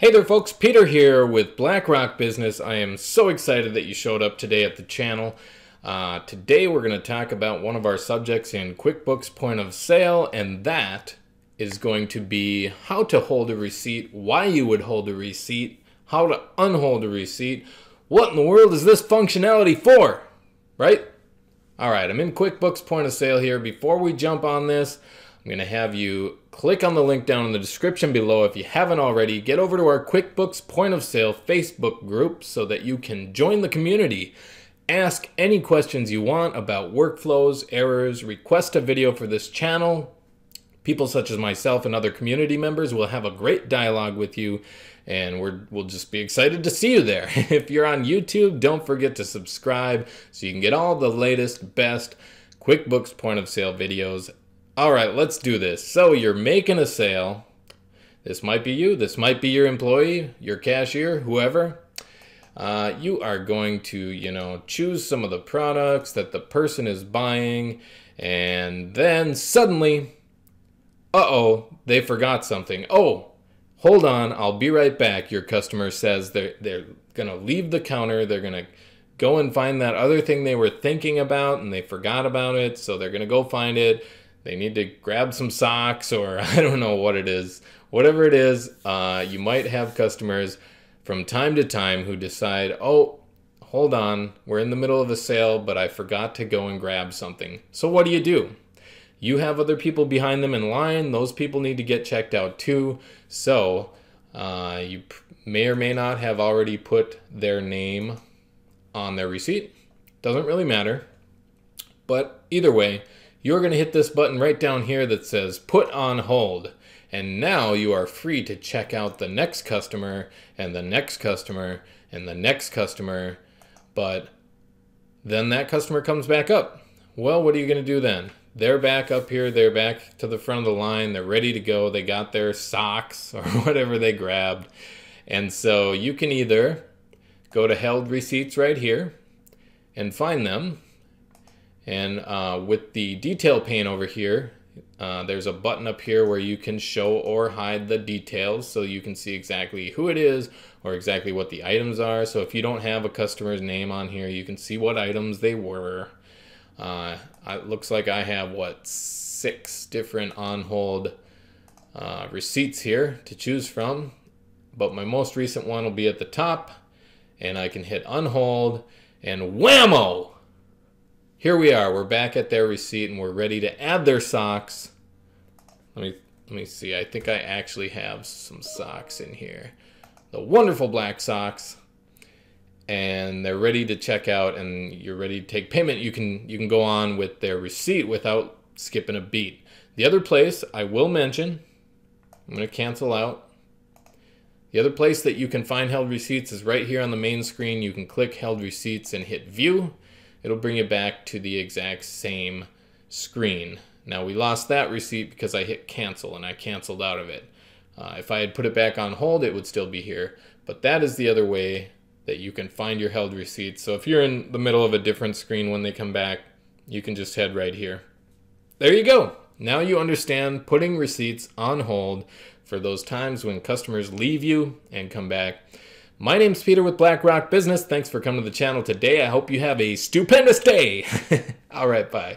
Hey there folks, Peter here with BlackRock Business. I am so excited that you showed up today at the channel. Uh, today we're going to talk about one of our subjects in QuickBooks Point of Sale and that is going to be how to hold a receipt, why you would hold a receipt, how to unhold a receipt, what in the world is this functionality for, right? All right, I'm in QuickBooks Point of Sale here. Before we jump on this, I'm going to have you click on the link down in the description below if you haven't already. Get over to our QuickBooks Point of Sale Facebook group so that you can join the community. Ask any questions you want about workflows, errors, request a video for this channel. People such as myself and other community members will have a great dialogue with you and we're, we'll just be excited to see you there. if you're on YouTube, don't forget to subscribe so you can get all the latest, best QuickBooks point of sale videos all right, let's do this. So you're making a sale. This might be you. This might be your employee, your cashier, whoever. Uh, you are going to, you know, choose some of the products that the person is buying, and then suddenly, uh-oh, they forgot something. Oh, hold on, I'll be right back. Your customer says they're, they're going to leave the counter. They're going to go and find that other thing they were thinking about, and they forgot about it, so they're going to go find it they need to grab some socks or I don't know what it is. Whatever it is, uh, you might have customers from time to time who decide, oh, hold on, we're in the middle of a sale, but I forgot to go and grab something. So what do you do? You have other people behind them in line. Those people need to get checked out too. So uh, you may or may not have already put their name on their receipt. Doesn't really matter. But either way, you're going to hit this button right down here that says put on hold. And now you are free to check out the next customer and the next customer and the next customer. But then that customer comes back up. Well, what are you going to do then? They're back up here. They're back to the front of the line. They're ready to go. They got their socks or whatever they grabbed. And so you can either go to held receipts right here and find them and uh, with the detail pane over here, uh, there's a button up here where you can show or hide the details so you can see exactly who it is or exactly what the items are. So if you don't have a customer's name on here, you can see what items they were. Uh, it looks like I have, what, six different on-hold uh, receipts here to choose from. But my most recent one will be at the top. And I can hit unhold and whammo! Here we are. We're back at their receipt and we're ready to add their socks. Let me let me see. I think I actually have some socks in here. The wonderful black socks. And they're ready to check out and you're ready to take payment. You can you can go on with their receipt without skipping a beat. The other place I will mention, I'm going to cancel out. The other place that you can find held receipts is right here on the main screen. You can click held receipts and hit view it'll bring it back to the exact same screen. Now we lost that receipt because I hit cancel and I canceled out of it. Uh, if I had put it back on hold, it would still be here. But that is the other way that you can find your held receipts. So if you're in the middle of a different screen when they come back, you can just head right here. There you go. Now you understand putting receipts on hold for those times when customers leave you and come back. My name's Peter with BlackRock Business. Thanks for coming to the channel today. I hope you have a stupendous day. All right, bye.